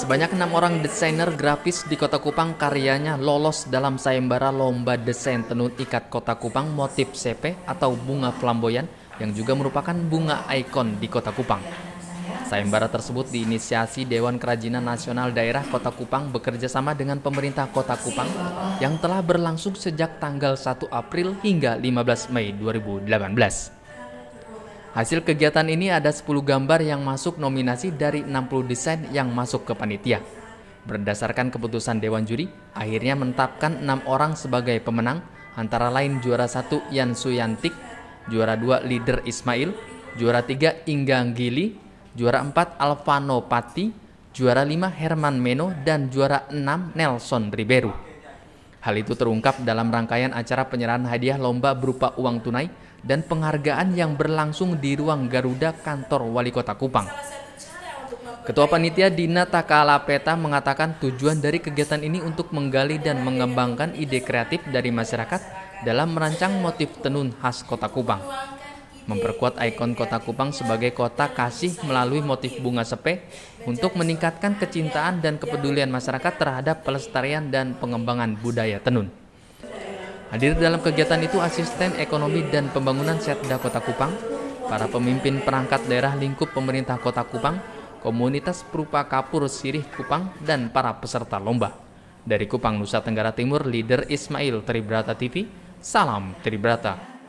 Sebanyak enam orang desainer grafis di Kota Kupang karyanya lolos dalam sayembara lomba desain tenun ikat Kota Kupang motif CP atau bunga flamboyan yang juga merupakan bunga ikon di Kota Kupang. Sayembara tersebut diinisiasi Dewan Kerajinan Nasional Daerah Kota Kupang bekerja sama dengan pemerintah Kota Kupang yang telah berlangsung sejak tanggal 1 April hingga 15 Mei 2018. Hasil kegiatan ini ada 10 gambar yang masuk nominasi dari 60 desain yang masuk ke panitia. Berdasarkan keputusan Dewan Juri, akhirnya menetapkan 6 orang sebagai pemenang, antara lain juara 1 Yan Suyantik, juara 2 Leader Ismail, juara 3 Inggang Gili, juara 4 Alvano Pati, juara 5 Herman Meno, dan juara 6 Nelson Riberu. Hal itu terungkap dalam rangkaian acara penyerahan hadiah lomba berupa uang tunai dan penghargaan yang berlangsung di ruang Garuda kantor Wali Kota Kupang. Ketua Panitia Dina Takala Peta mengatakan tujuan dari kegiatan ini untuk menggali dan mengembangkan ide kreatif dari masyarakat dalam merancang motif tenun khas Kota Kupang. Memperkuat ikon Kota Kupang sebagai kota kasih melalui motif bunga sepe untuk meningkatkan kecintaan dan kepedulian masyarakat terhadap pelestarian dan pengembangan budaya tenun. Hadir dalam kegiatan itu asisten ekonomi dan pembangunan Setda Kota Kupang, para pemimpin perangkat daerah lingkup pemerintah Kota Kupang, komunitas perupa kapur Sirih Kupang, dan para peserta lomba. Dari Kupang, Nusa Tenggara Timur, leader Ismail Tribrata TV, salam Tribrata.